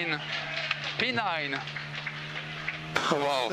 P9. P9. Wow.